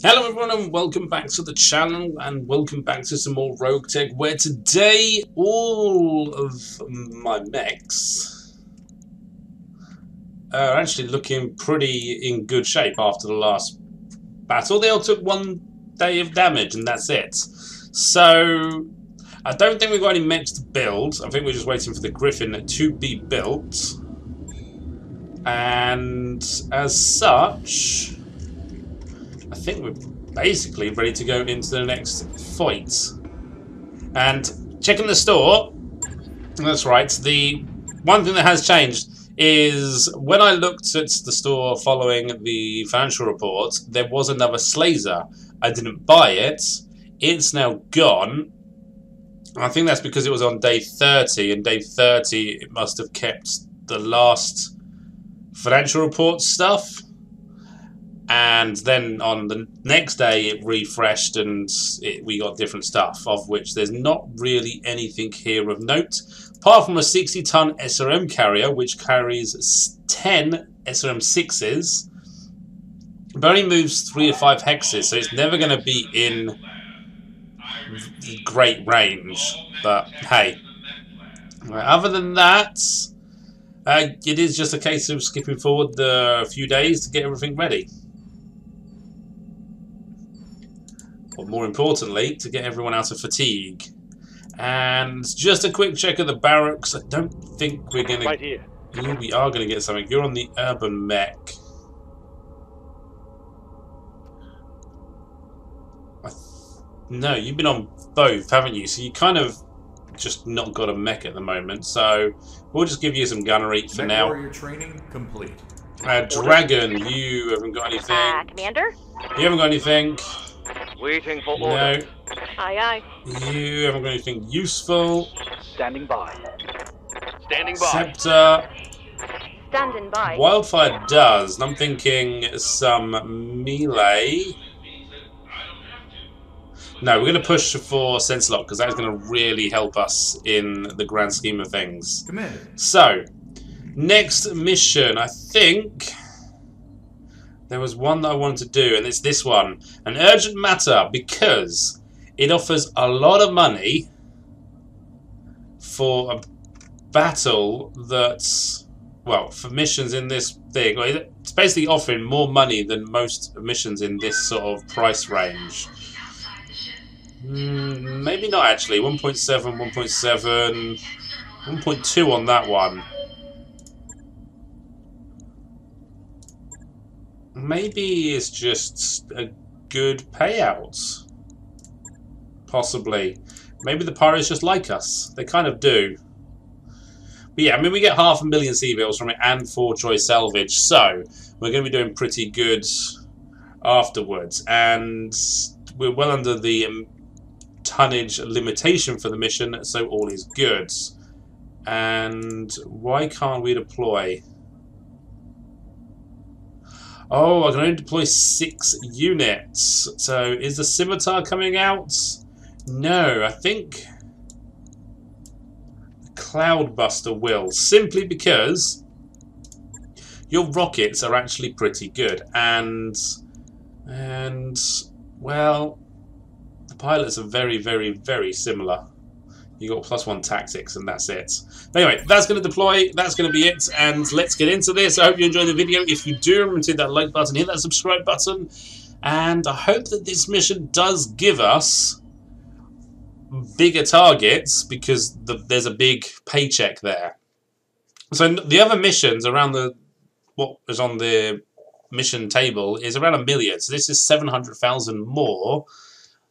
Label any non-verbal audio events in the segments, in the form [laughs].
Hello everyone and welcome back to the channel and welcome back to some more Rogue Tech where today all of my mechs are actually looking pretty in good shape after the last battle. They all took one day of damage and that's it. So I don't think we've got any mechs to build. I think we're just waiting for the Griffin to be built. And as such, I think we're basically ready to go into the next fight. And checking the store, that's right, the one thing that has changed is when I looked at the store following the financial report, there was another Slazer. I didn't buy it. It's now gone. I think that's because it was on day 30, and day 30 it must have kept the last financial report stuff. And then on the next day, it refreshed and it, we got different stuff, of which there's not really anything here of note, apart from a 60 ton SRM carrier, which carries 10 SRM 6s, but moves 3 or 5 hexes, so it's never going to be in great range. But hey, other than that, uh, it is just a case of skipping forward the few days to get everything ready. Or more importantly, to get everyone out of fatigue. And just a quick check of the barracks. I don't think we're going right to... Right we are going to get something. You're on the UrbanMech. No, you've been on both, haven't you? So you kind of just not got a mech at the moment. So we'll just give you some gunnery for mech now. Warrior training complete. Uh, Dragon, you haven't got anything. Uh, Commander? You haven't got anything. Waiting for order. No. Aye, aye. You haven't got anything useful. Standing by. Standing by. Scepter. Uh, Standing by. Wildfire does. And I'm thinking some melee. No, we're going to push for Sensor Lock because that's going to really help us in the grand scheme of things. Commander. So, next mission, I think there was one that I wanted to do, and it's this one. An urgent matter because it offers a lot of money for a battle that's, well, for missions in this thing. It's basically offering more money than most missions in this sort of price range. Mm, maybe not actually. 1.7, 1.7, 1.2 on that one. Maybe it's just a good payout. Possibly. Maybe the pirates just like us. They kind of do. But yeah, I mean, we get half a million C-Bills from it and four choice salvage, so we're going to be doing pretty good afterwards. And we're well under the um, tonnage limitation for the mission, so all is good. And why can't we deploy? Oh, I can only deploy six units. So is the scimitar coming out? No, I think Cloudbuster will. Simply because your rockets are actually pretty good. And, and well, the pilots are very, very, very similar. You got plus one tactics, and that's it. Anyway, that's going to deploy. That's going to be it. And let's get into this. I hope you enjoyed the video. If you do, remember to hit that like button, hit that subscribe button. And I hope that this mission does give us bigger targets because the, there's a big paycheck there. So the other missions around the what is on the mission table is around a million. So this is 700,000 more.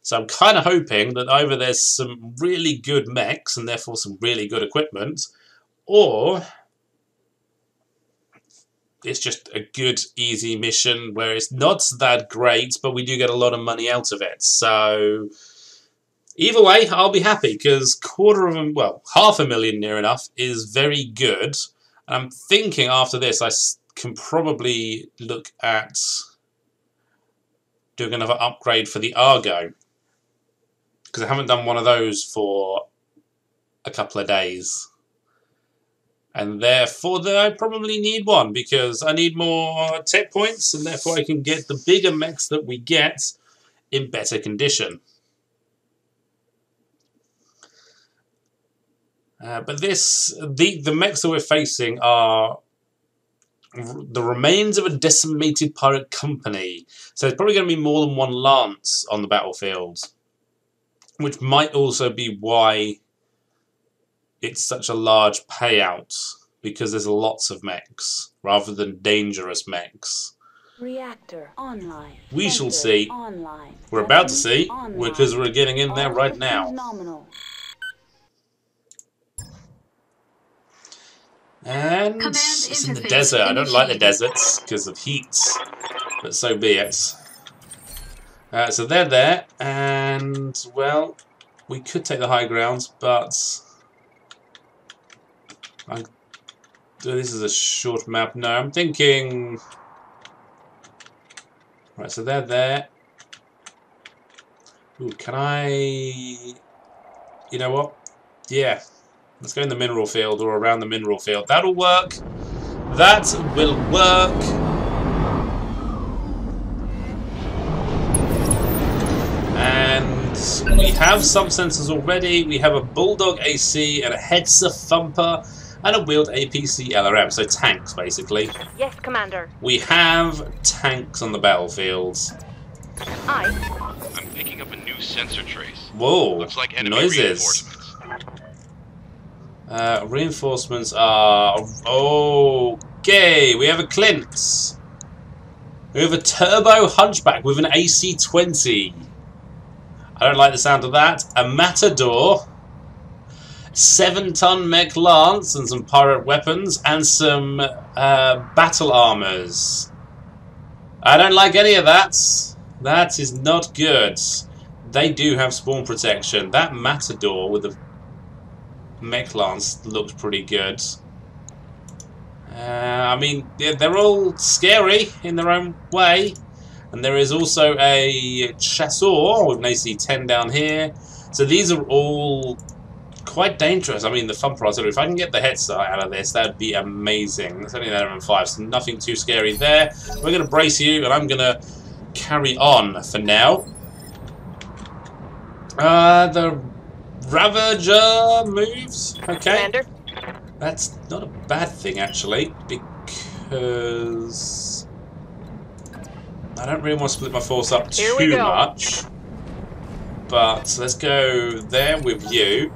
So I'm kind of hoping that either there's some really good mechs and therefore some really good equipment, or it's just a good, easy mission where it's not that great, but we do get a lot of money out of it. So either way, I'll be happy because quarter of a, well, half a million near enough is very good. And I'm thinking after this, I can probably look at doing another upgrade for the Argo because I haven't done one of those for a couple of days. And therefore, I probably need one because I need more tech points, and therefore I can get the bigger mechs that we get in better condition. Uh, but this, the the mechs that we're facing are the remains of a decimated pirate company. So there's probably going to be more than one lance on the battlefield, which might also be why it's such a large payout because there's lots of mechs rather than dangerous mechs. Reactor online. We shall see. Online. We're about to see online. because we're getting in there right now. Nominal. And it's in the desert. I don't like the deserts because of heat, but so be it. Uh, so they're there, and well, we could take the high ground, but I, this is a short map. No, I'm thinking. Right, so they're there. Ooh, can I? You know what? Yeah, Let's go in the mineral field or around the mineral field. That'll work. That will work. And we have some sensors already. We have a Bulldog AC and a Hetzer Thumper and a wheeled APC LRM. So tanks, basically. Yes, Commander. We have tanks on the battlefields. I. I'm picking up a new sensor trace. Whoa, Looks like enemy noises. reinforcements. Uh, reinforcements are okay. We have a Clint. We have a turbo hunchback with an AC20. I don't like the sound of that. A Matador. Seven ton mech lance and some pirate weapons and some uh, battle armors. I don't like any of that. That is not good. They do have spawn protection. That Matador with the mech lance looks pretty good. Uh, I mean, they're all scary in their own way. And there is also a chasseur with an AC-10 down here. So these are all quite dangerous. I mean, the Thumper Artillery, if I can get the head start out of this, that'd be amazing. It's only an element 5, so nothing too scary there. We're going to brace you, and I'm going to carry on for now. Uh, the Ravager moves. Okay. Commander. That's not a bad thing, actually, because I don't really want to split my force up Here too much. But let's go there with you.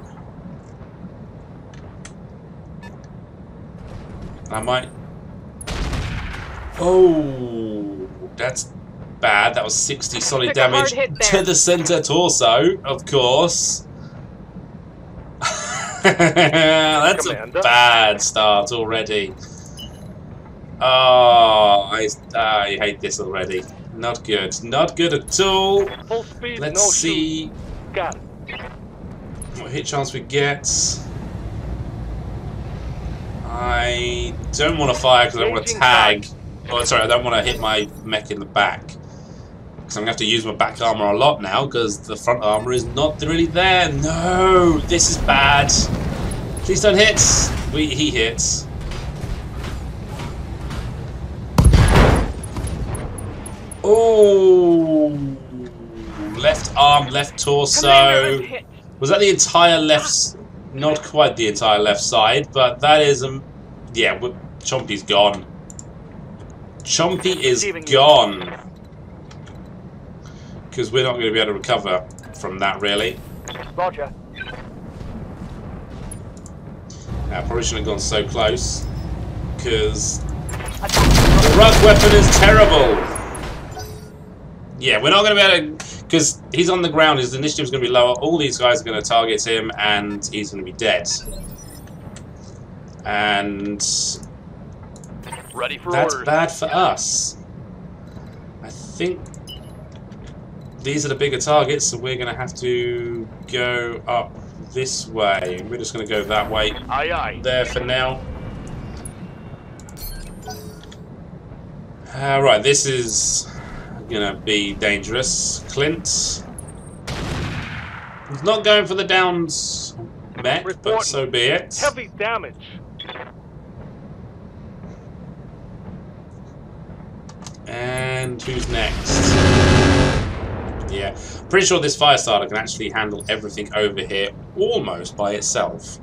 I might. Oh, that's bad. That was 60 solid Took damage to the center torso, of course. [laughs] That's a bad start already. Oh, I, I hate this already. Not good. Not good at all. Full speed, Let's no see. Got it. what hit chance we get. I don't want to fire because I want to tag. Oh, sorry, I don't want to hit my mech in the back. Because I'm going to have to use my back armor a lot now because the front armor is not really there. No, this is bad. Please don't hit. We, he hits. Oh, left arm, left torso. Commander, I'm hit. Was that the entire left? Not quite the entire left side, but that is um. Yeah, Chompy's gone. Chompy is gone. Because we're not going to be able to recover from that, really. Roger. I probably shouldn't have gone so close. Because the ruck weapon is terrible. Yeah, we're not going to be able to. Because he's on the ground, his initiative's going to be lower. All these guys are going to target him, and he's going to be dead. And Ready for that's orders. bad for us. I think these are the bigger targets, so we're going to have to go up this way. We're just going to go that way Aye, aye. there for now. Uh, right, this is gonna be dangerous. Clint. He's not going for the downs mech, Report but so be it. Heavy damage. And who's next? Yeah. Pretty sure this fire starter can actually handle everything over here almost by itself.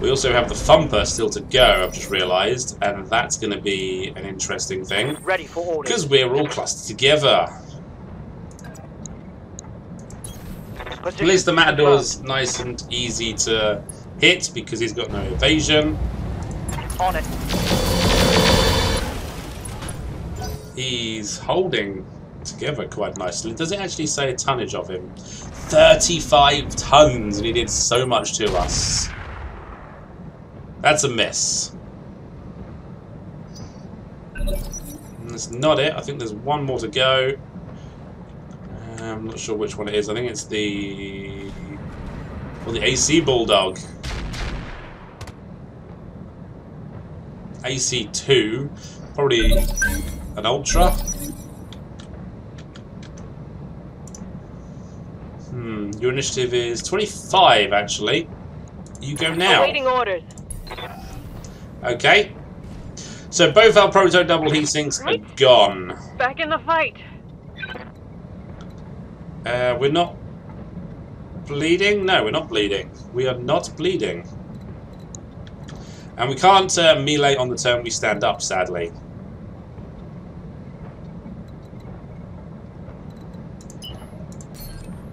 We also have the thumper still to go, I've just realised, and that's going to be an interesting thing. Ready for orders. Because we're all clustered together. At least the. Matador's nice and easy to hit because he's got no evasion. On it. He's holding together quite nicely. Does it actually say tonnage of him? 35 tons and he did so much to us. That's a miss. And That's not it. I think there's one more to go. I'm not sure which one it is. I think it's the... Well, the AC Bulldog. AC2. Probably an Ultra. Hmm, your initiative is 25, actually. You go now. Awaiting orders. Okay. So both our proto double heat sinks are gone. Back in the fight. Uh, we're not bleeding? No, we're not bleeding. We are not bleeding. And we can't uh, melee on the turn we stand up, sadly.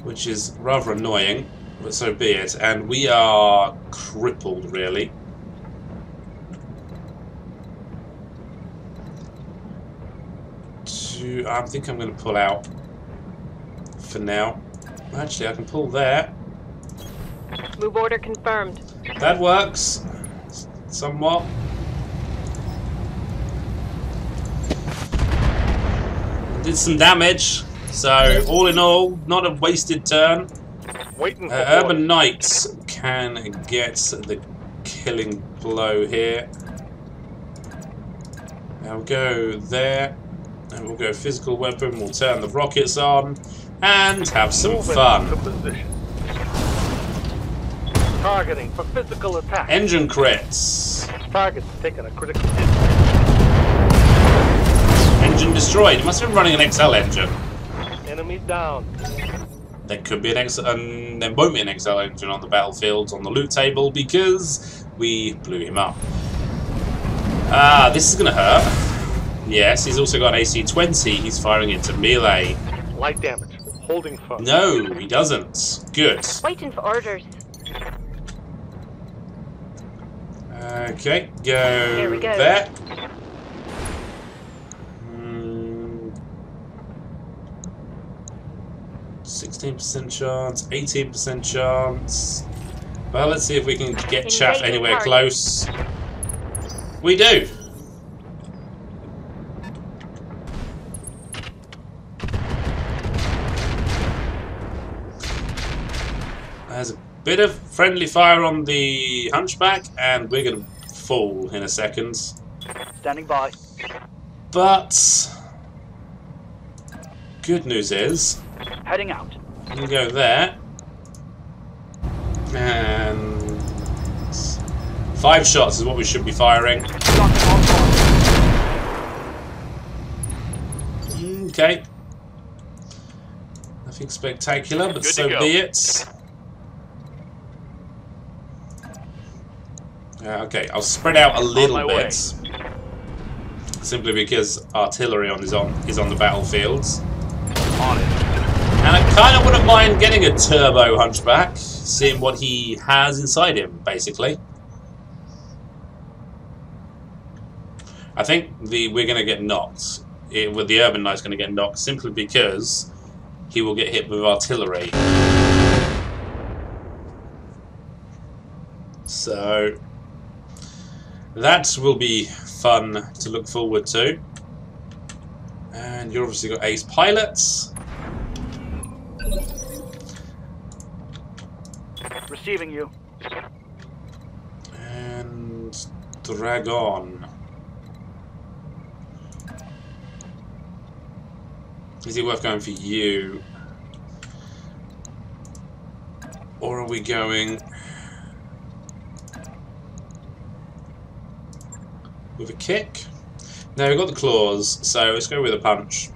Which is rather annoying, but so be it. And we are crippled, really. To, I think I'm going to pull out for now. Actually, I can pull there. Move order confirmed. That works. Somewhat. Did some damage. So, all in all, not a wasted turn. Waiting for Uh. Urban Knights can get the killing blow here. Now we'll go there. And we'll go physical weapon. We'll turn the rockets on. And have some fun. Targeting for physical attack. Engine crits. Target's taken a critical hit. Engine destroyed. It must have been running an XL engine. Enemy down. There could be an XL, um, there won't be an XL engine on the battlefield on the loot table because we blew him up. Ah, this is gonna hurt. Yes, he's also got AC-20. He's firing into melee. Light damage. Holding fire. No, he doesn't. Good. Waiting for orders. Okay, go, Here we go. there. Hmm. 16% chance, 18% chance. Well, let's see if we can get chaff anywhere close. We do. There's a bit of friendly fire on the hunchback, and we're going to fall in a second. Standing by. But good news is Heading out. we can go there, and five shots is what we should be firing. Okay. Nothing spectacular, but Good so be it. Uh, okay, I'll spread out a little my way. bit. Simply because artillery on is on is on the battlefields. On it. And I kind of wouldn't mind getting a turbo hunchback, seeing what he has inside him, basically. I think the we're going to get knocked. It, the Urban Knight's going to get knocked simply because he will get hit with artillery. So that will be fun to look forward to. And you've obviously got ace pilots. Receiving you. And Dragon. Is it worth going for you? Or are we going with a kick? Now we've got the claws, so let's go with a punch.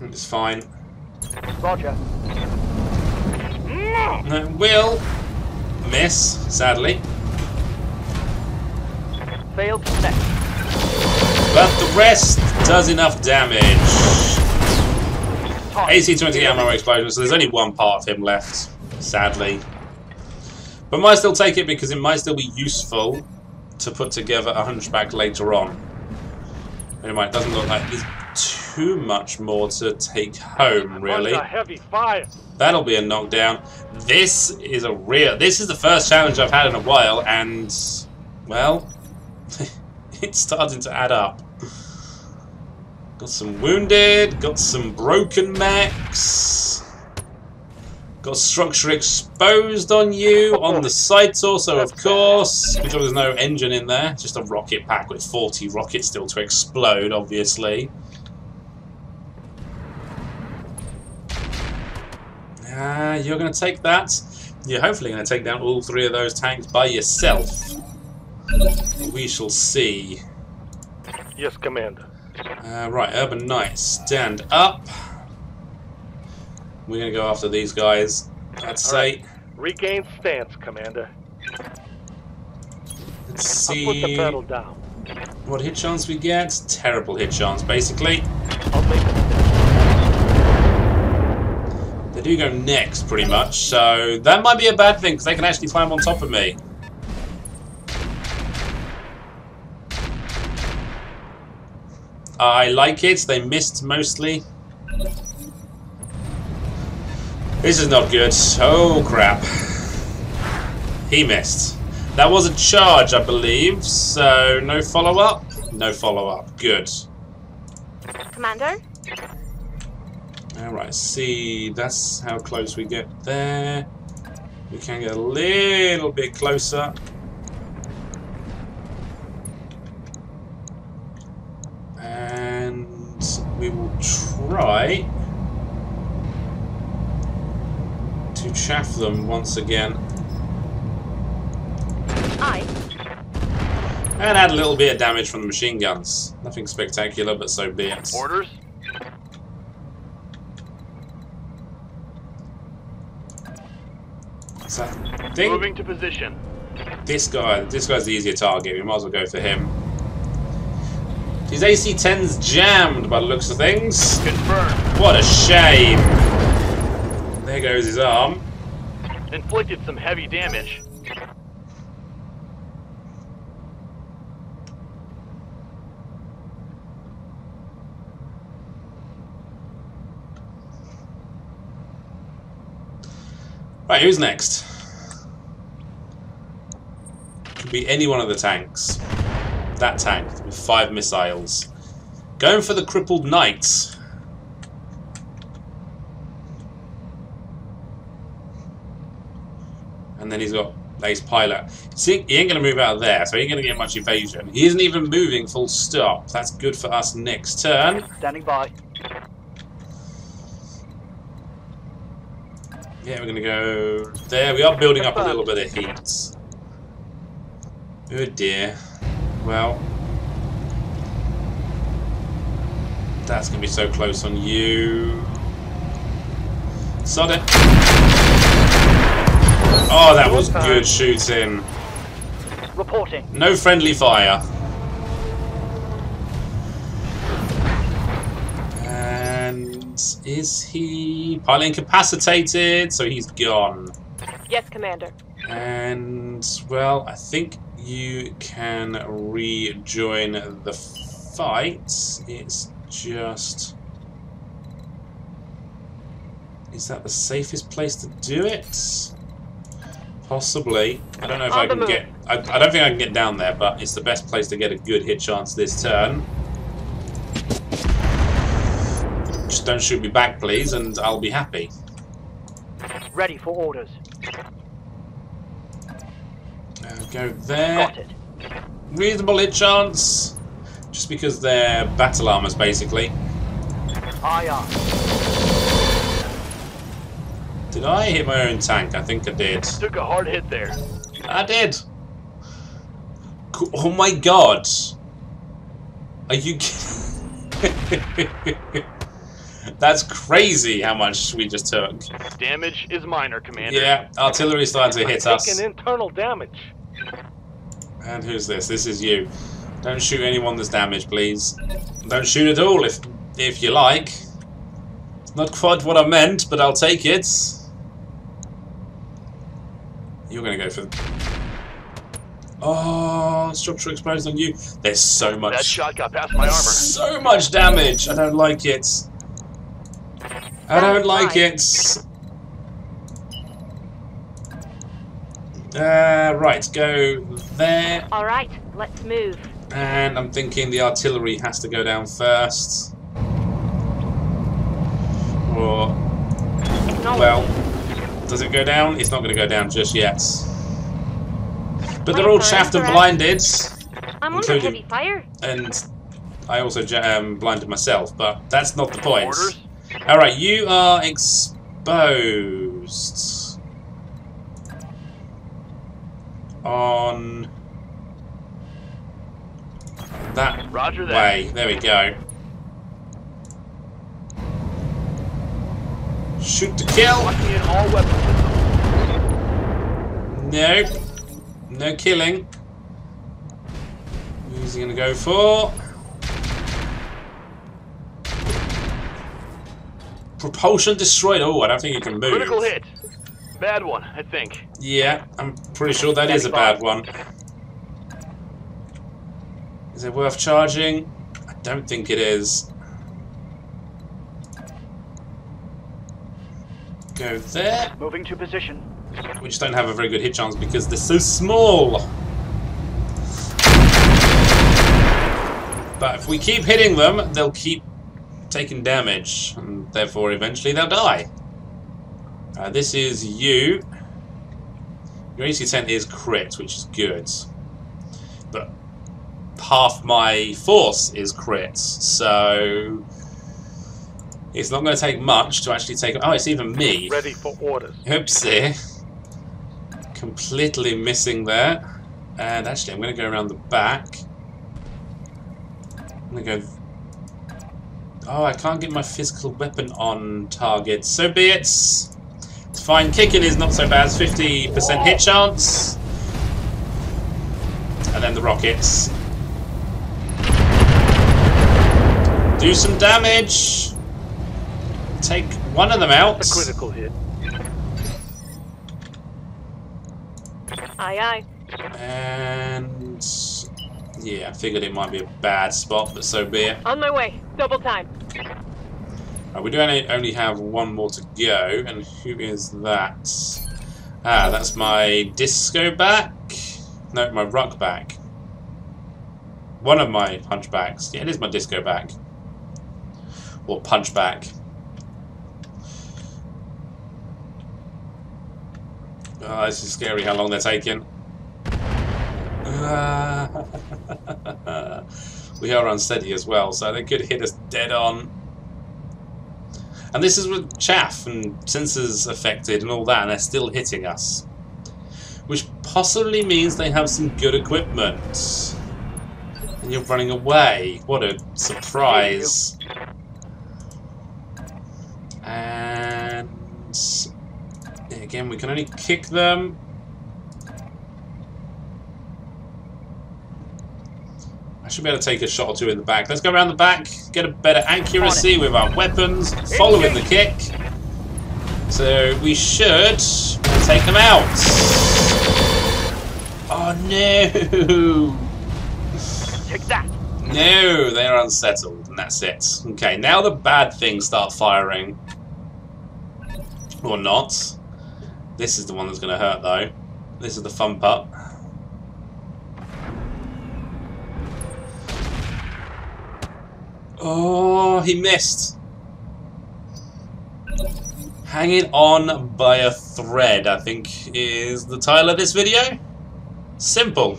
It's fine. Roger. No, will miss, sadly. Failed to connect. But the rest does enough damage. Target. AC-20 ammo explosion, so there's only one part of him left, sadly. But might still take it because it might still be useful to put together a hunchback later on. Anyway, it doesn't look like there's too much more to take home, really. Heavy fire. That'll be a knockdown. This is a real. This is the first challenge I've had in a while, and well, [laughs] it's starting to add up. Got some wounded. Got some broken mechs. Got structure exposed on you on the side torso, of course. Good job there's no engine in there. Just a rocket pack with 40 rockets still to explode, obviously. Ah, you're going to take that. You're hopefully going to take down all three of those tanks by yourself. We shall see. Yes, Commander. Uh, right, Urban Knight, stand up. We're going to go after these guys. I'd say. Regain stance, Commander. Let's see... I'll put the pedal down. what hit chance we get. Terrible hit chance, basically. They do go next, pretty much, so that might be a bad thing, because they can actually climb on top of me. I like it. They missed mostly. This is not good. Oh, crap. He missed. That was a charge, I believe, so no follow-up? No follow-up. Good. Commander? Alright, see, that's how close we get there. We can get a little bit closer. And we will try to chaff them once again. I. And add a little bit of damage from the machine guns. Nothing spectacular, but so be it. Orders. So, think Moving to position. this guy, this guy's the easier target. We might as well go for him. His AC-10's jammed by the looks of things. Confirmed. What a shame. There goes his arm. Inflicted some heavy damage. Right, who's next? Could be any one of the tanks. That tank with five missiles. Going for the crippled knight. Then he's got ace pilot. See, he ain't going to move out of there, so he ain't going to get much evasion. He isn't even moving full stop. That's good for us next turn. Standing by. Yeah, we're going to go there. We are building up a little bit of heat. Oh dear. Well, that's going to be so close on you. Sod it. Oh, that was good shooting. Reporting. No friendly fire. And is he pilot incapacitated? So he's gone. Yes, Commander. And well, I think you can rejoin the fight. It's just. Is that the safest place to do it? Possibly. I don't know if On I can get. I, I don't think I can get down there, but it's the best place to get a good hit chance this turn. Just don't shoot me back, please, and I'll be happy. Ready for orders. Uh, go there. Got it. reasonable hit chance. Just because they're battle armors, basically. Aye, aye. Did I hit my own tank? I think I did. Took a hard hit there. I did. Oh my god. Are you kidding? [laughs] That's crazy how much we just took. Damage is minor, Commander. Yeah, artillery's starting to hit us. Taking internal damage. And who's this? This is you. Don't shoot anyone that's damaged, please. Don't shoot at all if if you like. It's not quite what I meant, but I'll take it. You're gonna go for. Oh, structure explodes on you. There's so much. That shot got past my armor. So much damage. I don't like it. I don't like it. Uh, right, go there. All right, let's move. And I'm thinking the artillery has to go down first. Or, well, does it go down? It's not going to go down just yet. But they're all Wait chaffed and blinded, I'm under including- heavy fire. and I also ja- um, blinded myself, but that's not the point. Alright, you are exposed. On that Roger that. way. There we go. Shoot to kill. In all weapon systems. No. No killing. Who's he gonna go for? Propulsion destroyed. Oh, I don't think you can move. Critical hit. Bad one, I think. Yeah, I'm pretty sure that is a bad one. Is it worth charging? I don't think it is. Go there. Moving to position. We just don't have a very good hit chance because they're so small. But if we keep hitting them, they'll keep taking damage, and therefore eventually they'll die. Uh, this is you. Your AC 10 is crit, which is good. But half my force is crit, so it's not going to take much to actually take. Oh, it's even me. Ready for orders. Oopsie. Completely missing there. And actually, I'm going to go around the back. I'm going to go... Oh, I can't get my physical weapon on target. So be it. It's fine. Kicking is not so bad. 50% hit chance. And then the rockets. Do some damage. Take one of them out. A critical hit. Aye, aye. And yeah, I figured it might be a bad spot, but so be it. On my way. Double time. Uh, we do only, only have one more to go, and who is that? Ah, that's my disco back. No, my rock back. One of my punchbacks. Yeah, it is my disco back. Or punchback. Oh, this is scary how long they're taking. [laughs] We are unsteady as well, so they could hit us dead on. And this is with chaff and sensors affected and all that, and they're still hitting us. Which possibly means they have some good equipment. And you're running away. What a surprise. And again, we can only kick them. I should be able to take a shot or two in the back. Let's go around the back, get a better accuracy with our weapons, following the kick. So we should take them out. Oh no! No, they are unsettled, and that's it. Okay, now the bad things start firing. Or not. This is the one that's going to hurt, though. This is the fun part. Oh, he missed. Hanging on by a thread, I think, is the title of this video. Simple.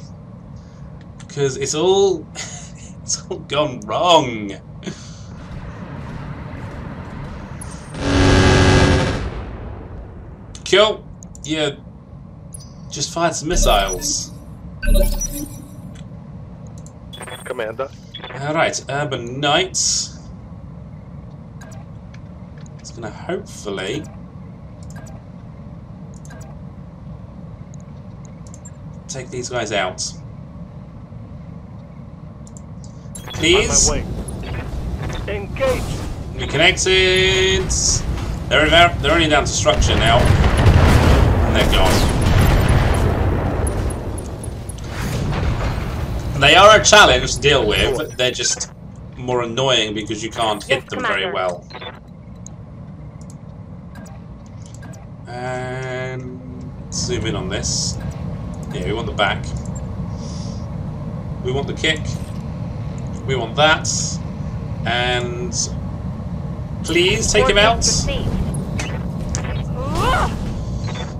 Because it's all... [laughs] it's all gone wrong. Cool. Yeah. Just fired some missiles. Commander. Alright, Urban Knights. It's gonna hopefully take these guys out. Please. On my way. Engage. We connected. They're they're, only down to structure now, they're gone. They are a challenge to deal with. They're just more annoying because you can't hit Yes, them very well. And zoom in on this. Yeah, we want the back. We want the kick. We want that. And please take him out.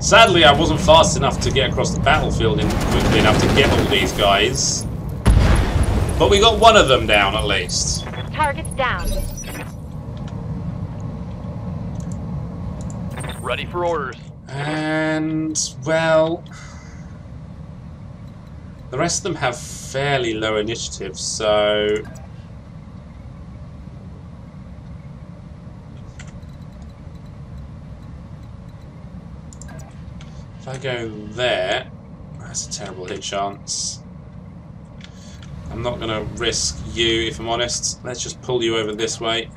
Orders received. Sadly, I wasn't fast enough to get across the battlefield in quickly enough to get all these guys. But we got one of them down at least. Targets down. Ready for orders. And, well... The rest of them have fairly low initiative, so... go there, that's a terrible hit chance. I'm not going to risk you, if I'm honest. Let's just pull you over this way.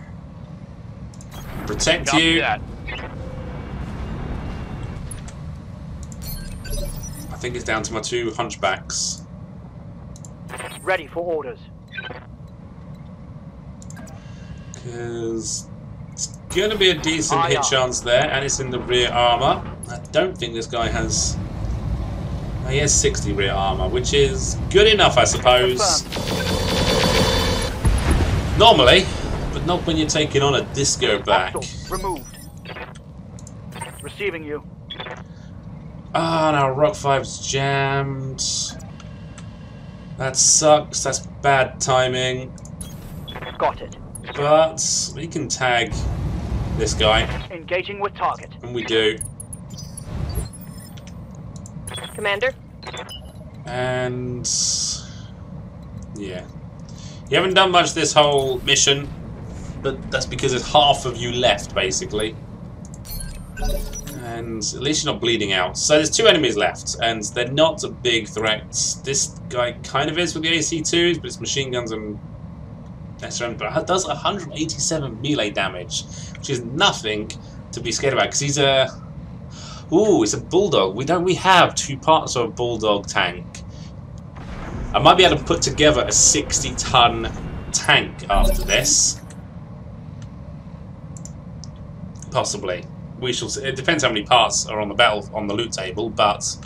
Protect you. that. I think it's down to my two hunchbacks. Ready for orders. Because it's going to be a decent Aye, hit chance there, and it's in the rear armor. I don't think this guy has. oh, He has 60 rear armor, which is good enough, I suppose. Normally, but not when you're taking on a disco back. Removed. Receiving you. Ah, now Rock 5's jammed. That sucks. That's bad timing. Got it. But we can tag this guy, Engaging with target. and we do. Commander, And yeah, you haven't done much this whole mission, but that's because there's half of you left, basically. And at least you're not bleeding out. So there's two enemies left, and they're not a big threat. This guy kind of is with the AC2s, but it's machine guns and SRM, but it does 187 melee damage, which is nothing to be scared about, because he's a Ooh, it's a bulldog. We don't. We have two parts of a bulldog tank. I might be able to put together a 60-ton tank after this. Possibly. We shall see. It depends how many parts are on the battle on the loot table, but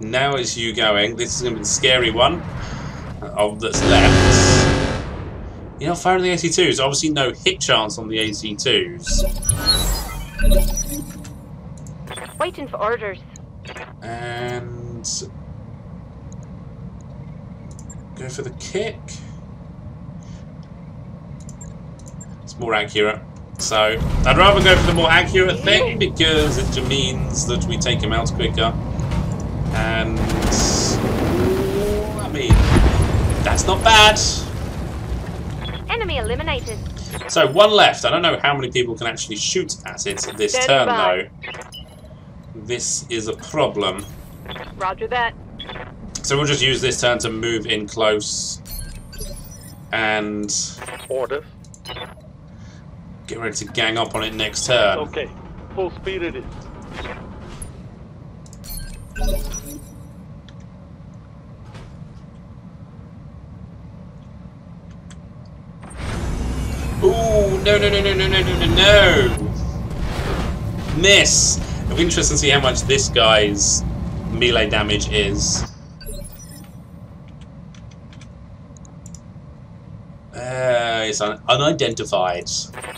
now is you going. This is going to be the scary one of that's left. You're not firing the AC2s. Obviously, no hit chance on the AC2s. waiting for orders. And go for the kick. It's more accurate. So I'd rather go for the more accurate thing because it just means that we take him out quicker. And I mean, that's not bad. Enemy eliminated. So one left. I don't know how many people can actually shoot at it this Stand turn by. though. This is a problem. Roger that. So we'll just use this turn to move in close and Orders. get ready to gang up on it next turn. Okay. Full speed it is. Ooh, no, no, no, no, no, no, no, no! Miss! It'll be interesting to see how much this guy's melee damage is. Uh, it's un unidentified.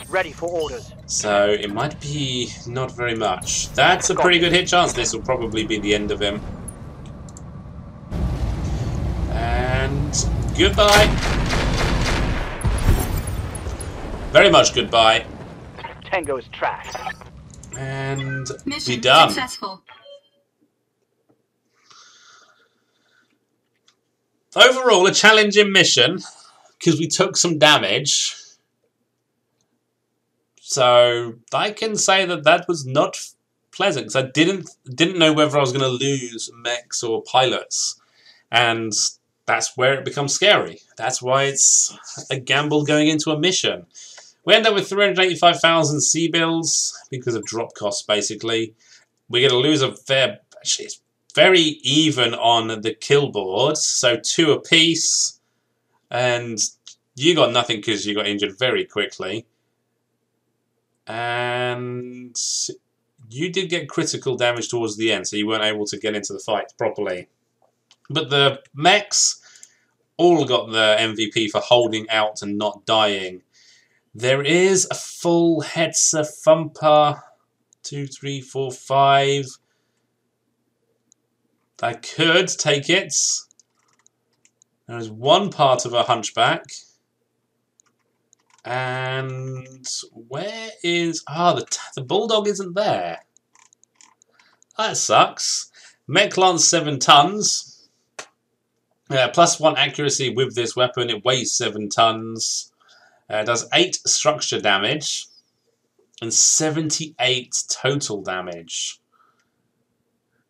Ready for orders. So it might be not very much. That's a pretty good hit chance. This will probably be the end of him. And goodbye. Very much goodbye. Tango is trashed. And be Mission done. successful. Overall, a challenging mission because we took some damage. So I can say that that was not pleasant because I didn't didn't know whether I was going to lose mechs or pilots, and that's where it becomes scary. That's why it's a gamble going into a mission. We end up with 385,000 C-Bills because of drop costs, basically. We're going to lose a fair... Actually, it's very even on the kill board. So two apiece. And you got nothing because you got injured very quickly. And you did get critical damage towards the end, so you weren't able to get into the fight properly. But the mechs all got the MVP for holding out and not dying. There is a full Hetzer Thumper. Two, three, four, five. I could take it. There is one part of a hunchback. And where is... Ah, the, the Bulldog isn't there. That sucks. Mech 7 tons. Uh, plus 1 accuracy with this weapon. It weighs 7 tons. Uh, does 8 structure damage. And 78 total damage.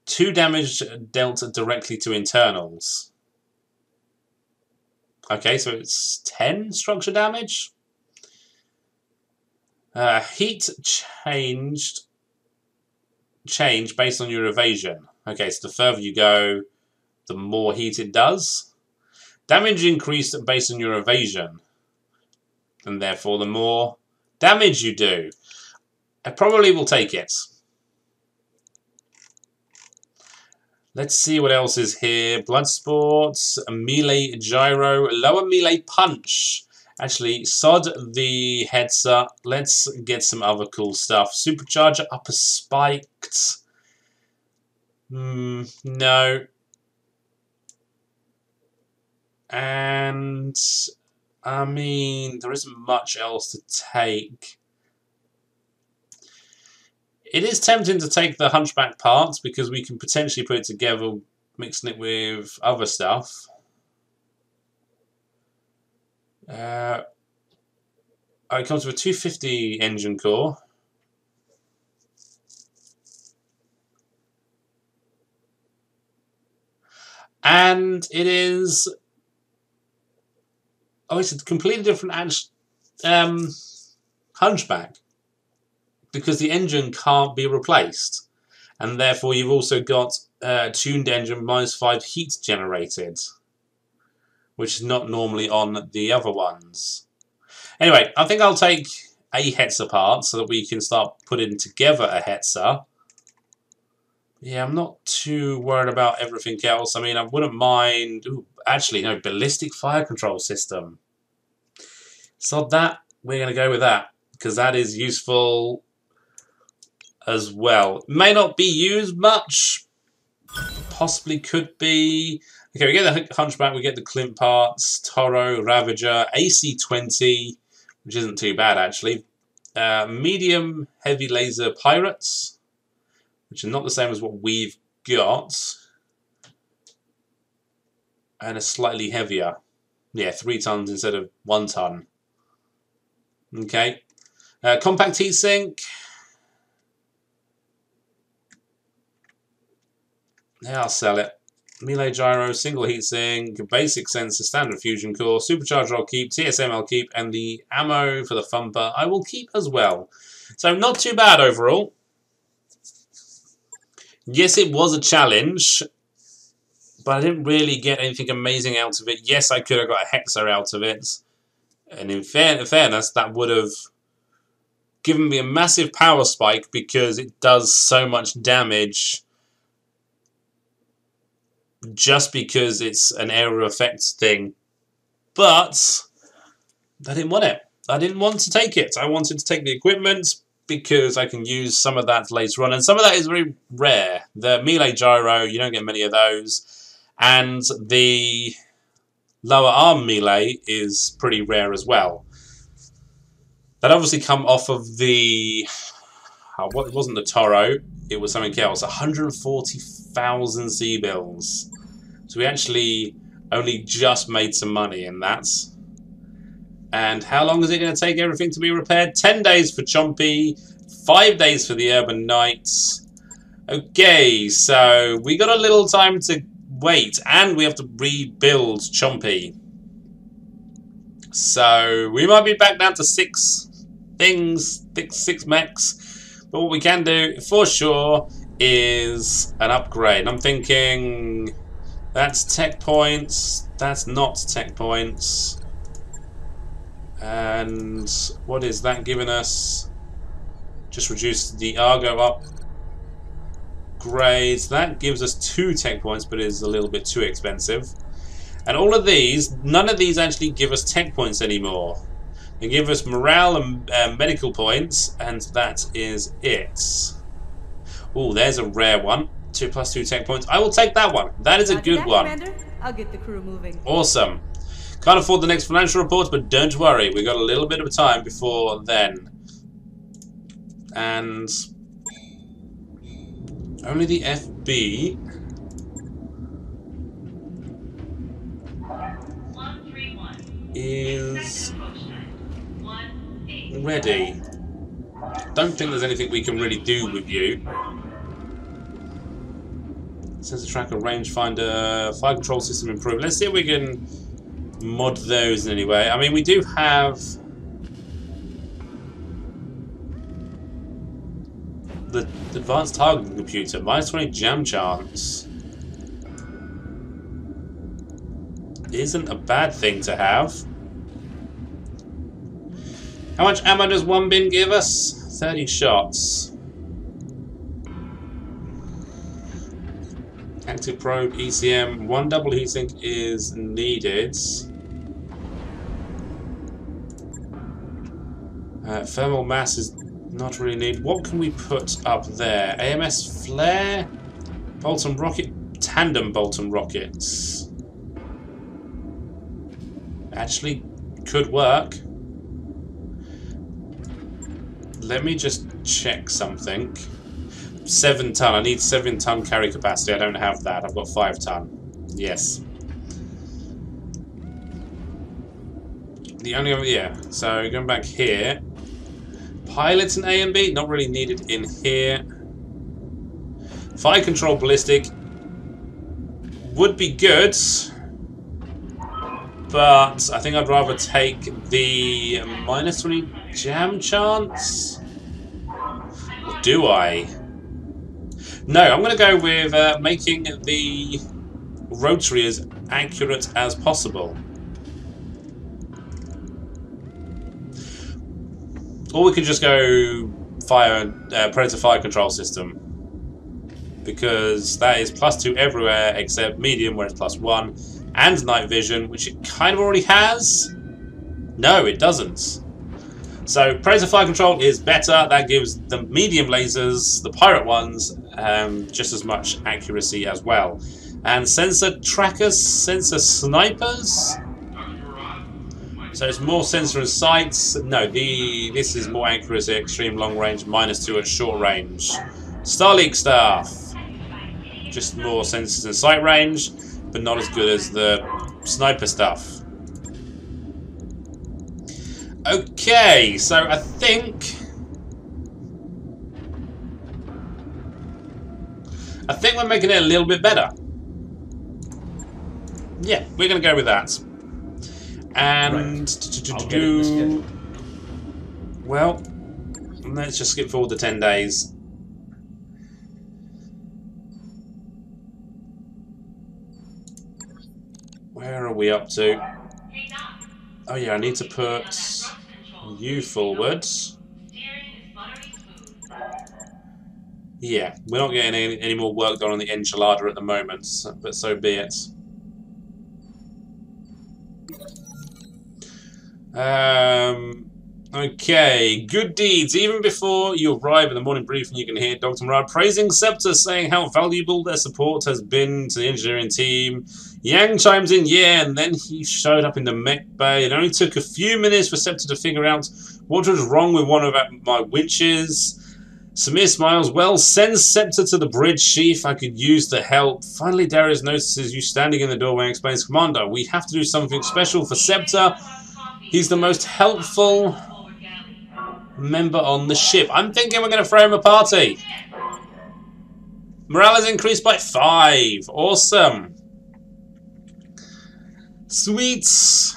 2 damage dealt directly to internals. Okay, so it's 10 structure damage. Uh, heat changed change based on your evasion. Okay, so the further you go, the more heat it does. Damage increased based on your evasion. And therefore, the more damage you do. I probably will take it. Let's see what else is here. Blood sports, melee gyro, lower melee punch. Actually, sod the Hetzer. Let's get some other cool stuff. Supercharger upper spiked. Hmm, no. And, I mean, there isn't much else to take. It is tempting to take the Hunchback parts because we can potentially put it together mixing it with other stuff. Uh, oh, it comes with a 250 engine core. And it is... Oh, it's a completely different um, hunchback. Because the engine can't be replaced. And therefore you've also got uh, tuned engine minus 5 heat generated which is not normally on the other ones. Anyway, I think I'll take a Hetzer part so that we can start putting together a Hetzer. Yeah, I'm not too worried about everything else. I mean, I wouldn't mind... Ooh, actually, no, ballistic fire control system. So that, we're going to go with that, because that is useful as well. May not be used much, possibly could be. Okay, we get the Hunchback, we get the Clint parts, Toro, Ravager, AC-20, which isn't too bad actually. Uh, medium heavy laser Pirates, which are not the same as what we've got. And a slightly heavier. Yeah, three tons instead of one ton. Okay. Uh, compact heatsink. Yeah, I'll sell it. Melee gyro, single heatsink, basic sensor, standard fusion core, supercharger I'll keep, TSM I'll keep, and the ammo for the thumper I will keep as well. So not too bad overall. Yes, it was a challenge, but I didn't really get anything amazing out of it. Yes, I could have got a Hetzer out of it. And in fair fairness, that would have given me a massive power spike because it does so much damage just because it's an area effect thing. But I didn't want it. I didn't want to take it. I wanted to take the equipment because I can use some of that later on. And some of that is very rare. The melee gyro, you don't get many of those. And the lower arm melee is pretty rare as well. That obviously come off of the... Uh, what, it wasn't the Toro, it was something else. 140,000 C-Bills. So we actually only just made some money in that. And how long is it going to take everything to be repaired? 10 days for Chompy, 5 days for the Urban Knights. Okay, so we got a little time to wait, and we have to rebuild Chompy. So we might be back down to six things, six, six mechs. But what we can do for sure is an upgrade. I'm thinking that's tech points, that's not tech points. And what is that giving us? Just reduce the Argo up grades. That gives us two tech points, but is a little bit too expensive. And all of these, none of these actually give us tech points anymore. They give us morale and uh, medical points, and that is it. Oh, there's a rare one. Two plus two tech points. I will take that one. That is a Roger good that, one. Commander. I'll get the crew moving. Awesome. Can't afford the next financial report, but don't worry. We've got a little bit of time before then. And only the FB is ready. Don't think there's anything we can really do with you. Sensor tracker, rangefinder, fire control system improved. Let's see if we can mod those in any way. I mean, we do have the advanced targeting computer, minus 20 jam chance. Isn't a bad thing to have. How much ammo does one bin give us? 30 shots. Active probe, ECM, one double heatsink is needed. Uh, thermal mass is not really needed. What can we put up there? AMS flare, Bolton rocket, tandem Bolton rockets. Actually, could work. Let me just check something. Seven ton. I need seven ton carry capacity. I don't have that. I've got five ton. Yes. The only other, yeah. So going back here. Pilots in A and B, not really needed in here. Fire control ballistic would be good. But I think I'd rather take the minus 20 jam chance. Or do I? No, I'm going to go with uh, making the rotary as accurate as possible. Or we could just go fire uh, predator fire control system. Because that is plus two everywhere except medium where it's plus one and night vision which it kind of already has. No it doesn't. So predator fire control is better. That gives the medium lasers the pirate ones um, just as much accuracy as well. And sensor trackers sensor snipers so it's more sensor and sights. No, the this is more accuracy, extreme long range, minus two at short range. Starlink stuff. Just more sensors and sight range, but not as good as the sniper stuff. Okay, so I think I think we're making it a little bit better. Yeah, we're gonna go with that. And to, I'll get it in the schedule. well, let's just skip forward the ten days. Where are we up to? Oh yeah, I need to put you forward. Yeah, we're not getting any, any more work done on the enchilada at the moment, but so be it. Um, okay, good deeds. Even before you arrive in the morning briefing, you can hear Dr. Murad praising Scepter, saying how valuable their support has been to the engineering team. Yang chimes in, yeah, and then he showed up in the mech bay. It only took a few minutes for Scepter to figure out what was wrong with one of my winches. Sumire smiles. Well, send Scepter to the bridge, Chief. I could use the help. Finally, Darius notices you standing in the doorway and explains, Commander, we have to do something special for Scepter. He's the most helpful member on the ship. I'm thinking we're going to throw him a party. Morale is increased by five. Awesome. Sweets.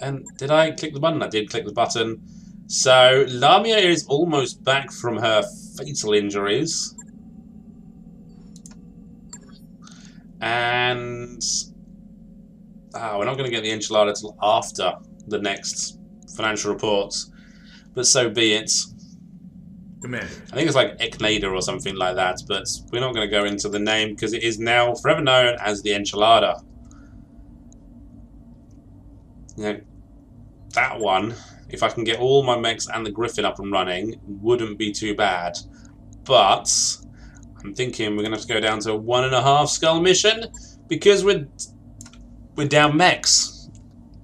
And did I click the button? I did click the button. So Lamia is almost back from her fatal injuries. And ah, we're not going to get the enchilada till after the next financial reports. But so be it. I think it's like Eknada or something like that, but we're not going to go into the name because it is now forever known as the Enchilada. You know, that one, if I can get all my mechs and the Griffin up and running, wouldn't be too bad. But I'm thinking we're going to have to go down to a one and a half skull mission because we're we're down mechs.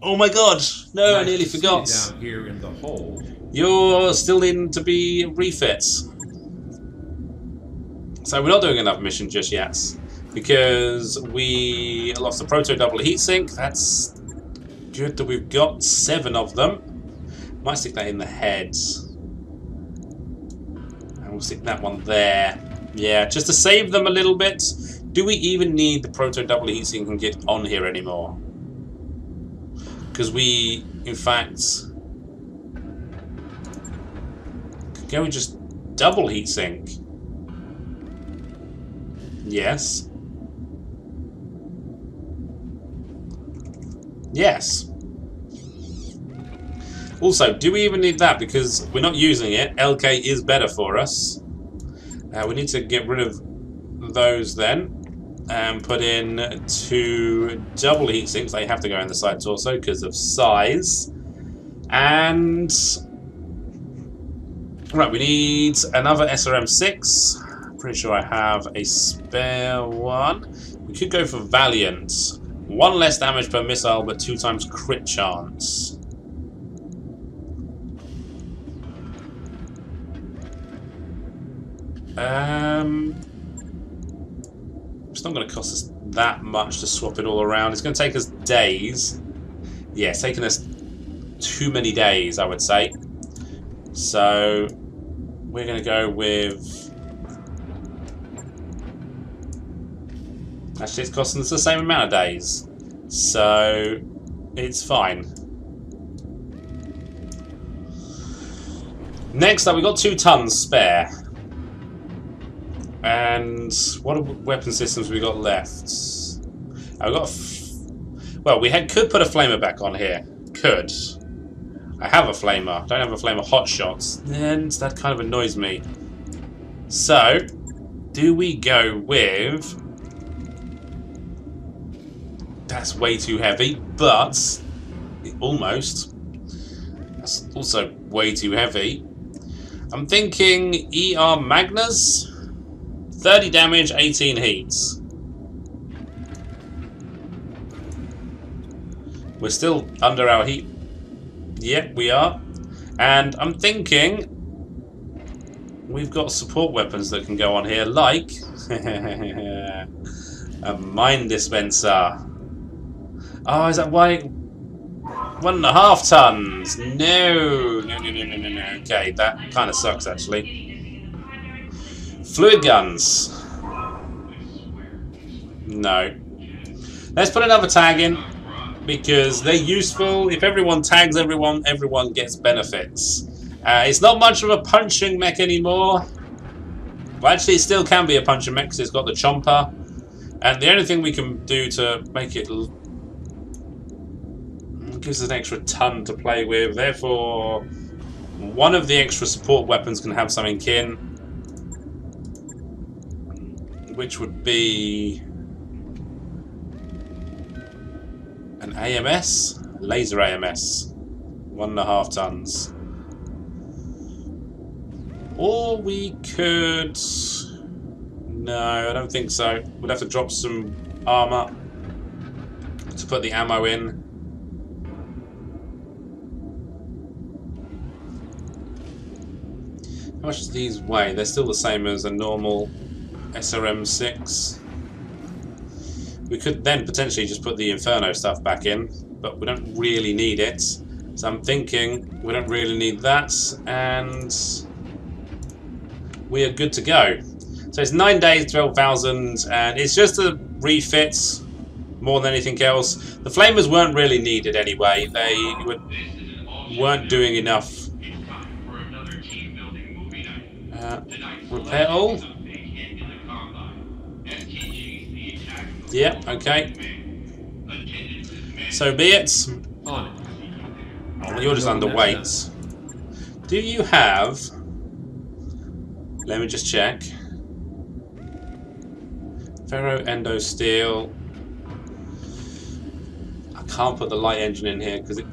Oh my god! No, I nice nearly forgot. Down here in the hole. You're still in to be refits. So we're not doing another mission just yet. Because we lost the Proto Double Heatsink. That's good that we've got seven of them. Might stick that in the heads. And we'll stick that one there. Yeah, just to save them a little bit. Do we even need the Proto Double Heatsink and get on here anymore? Because we, in fact... Go with just double heatsink. Yes. Yes. Also, do we even need that? Because we're not using it. LK is better for us. Uh, we need to get rid of those then. And put in two double heat sinks. They have to go in the side torso because of size. And Right, we need another SRM6. Pretty sure I have a spare one. We could go for Valiant. One less damage per missile, but two times crit chance. Um, it's not going to cost us that much to swap it all around. It's going to take us days. Yeah, it's taken us too many days, I would say. So we're going to go with. Actually, it's costing us the same amount of days, so it's fine. Next up, we've got two tons spare. And what weapon systems we got left? I've got. well, we had, could put a flamer back on here. Could. I have a flamer. Don't have a flamer hot shots. And that kind of annoys me. So, do we go with... That's way too heavy, but... Almost. That's also way too heavy. I'm thinking ER Magnus. 30 damage, 18 heats. We're still under our heat Yep, we are. And I'm thinking we've got support weapons that can go on here, like [laughs] a mine dispenser. Oh, is that why? One and a half tons. No, no, no, no, no, no, no. Okay, that kind of sucks actually. Fluid guns. No. Let's put another tag in because they're useful. If everyone tags everyone, everyone gets benefits. Uh, it's not much of a punching mech anymore. Well, actually, it still can be a punching mech because it's got the chomper. And the only thing we can do to make it gives an extra ton to play with. Therefore, one of the extra support weapons can have something in, which would be an AMS, laser AMS, one and a half tons. Or we could... No, I don't think so. We'd have to drop some armor to put the ammo in. How much do these weigh? They're still the same as a normal SRM6. We could then potentially just put the Inferno stuff back in, but we don't really need it. So I'm thinking we don't really need that, and we are good to go. So it's 9 days, 12,000, and it's just a refit more than anything else. The Flamers weren't really needed anyway. They were, weren't doing enough. Uh, repair all? Yeah, okay. So be it. On it. You're just underweight. Do you have... Let me just check. Ferro Endo Steel. I can't put the light engine in here because it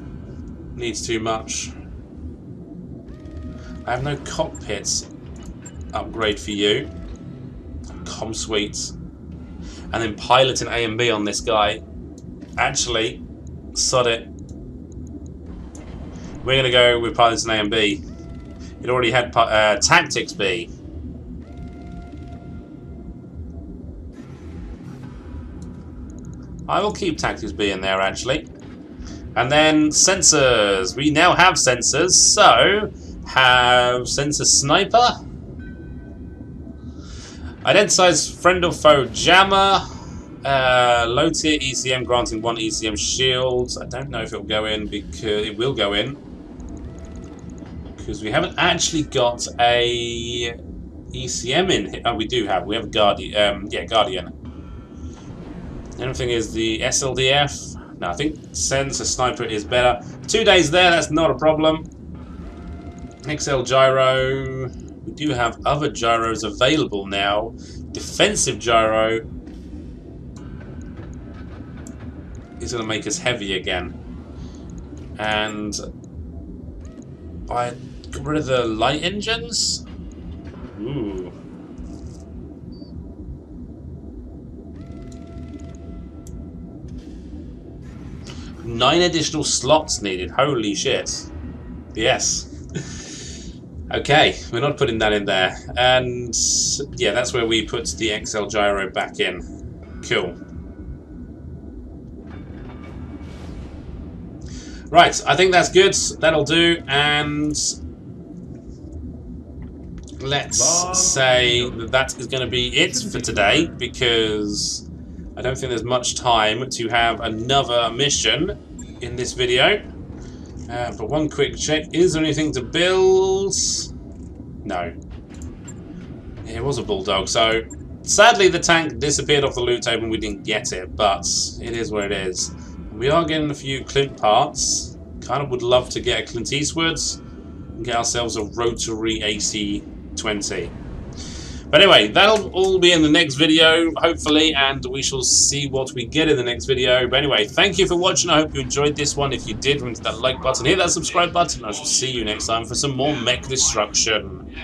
needs too much. I have no cockpits upgrade for you. Com suites. And then piloting A and B on this guy. Actually, sod it. We're going to go with piloting A and B. It already had uh, Tactics B. I will keep Tactics B in there, actually. And then sensors. We now have sensors, so have sensor sniper. Identifies friend or foe jammer. Uh, low tier ECM granting one ECM shield. I don't know if it'll go in because it will go in because we haven't actually got a ECM in here. Oh, we do have. We have a guardian. Um, yeah, guardian. The only thing is the SLDF. No, I think sense sensor sniper is better. Two days there. That's not a problem. XL gyro. We do have other gyros available now. Defensive gyro is going to make us heavy again. And I got rid of the light engines. Ooh. Nine additional slots needed. Holy shit. Yes. [laughs] Okay, we're not putting that in there. And yeah, that's where we put the XL gyro back in. Cool. Right, I think that's good. That'll do. And let's say that that is going to be it for today because I don't think there's much time to have another mission in this video. Uh, but one quick check. Is there anything to build? No. It was a bulldog, so sadly the tank disappeared off the loot table and we didn't get it, but it is where it is. We are getting a few Clint parts. Kind of would love to get a Clint Eastwoods and get ourselves a rotary AC-20. But anyway, that'll all be in the next video, hopefully, and we shall see what we get in the next video. But anyway, thank you for watching. I hope you enjoyed this one. If you did, remember that like button, hit that subscribe button. I shall see you next time for some more mech destruction.